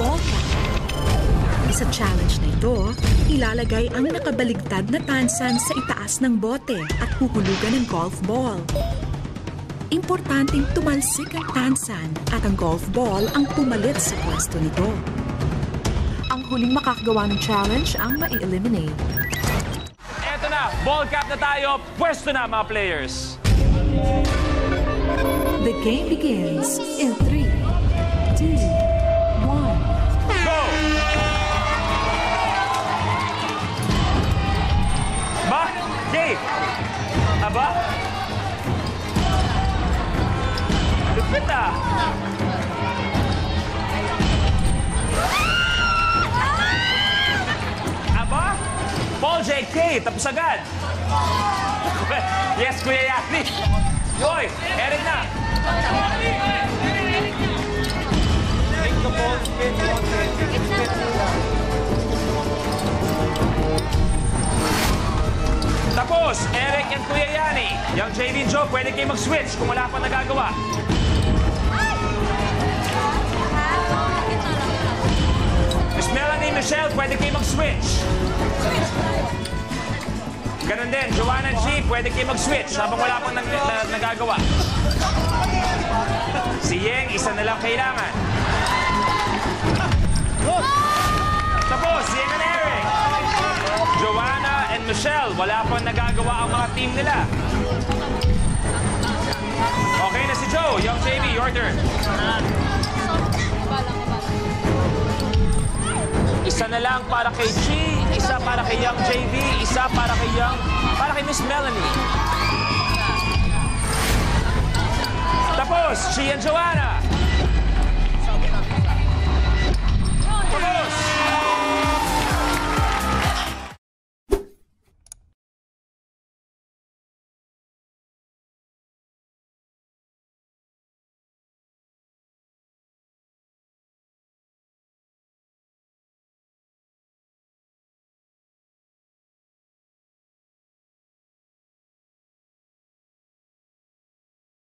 cap. Sa challenge na ito, ilalagay ang nakabaligtad na tansan sa itaas ng bote at huhulugan ng golf ball. Importanteng tumalsik ang tansan at ang golf ball ang pumalit sa pwesto nito. Ang huling makakagawa ng challenge ang mai-eliminate. Eto na, ball cap na tayo. Pwesto na mga players. The game begins in 3, 2, là-bas. Le pétard. Aba? Paul J.K., tapos agad. yes, Kuya Yaki. Hoy, Eric na. Eric na, Paul. Tapos, Eric and Kuya Yani. Yung JV Joe, pwede kayo mag-switch kung wala pa nagagawa. Miss Melanie, Michelle, pwede kayo mag-switch. Ganon din, Joanna G, pwede kayo mag-switch habang wala pang nag na- nagagawa. Si Yeng, isa na lang kailangan. Michelle, wala pang nagagawa ang mga team nila. Okay na si Joe. Young JB, your turn. Isa na lang para kay G, isa para kay Young JB, isa para kay Young, para kay Miss Melanie. Tapos, G and Joanna.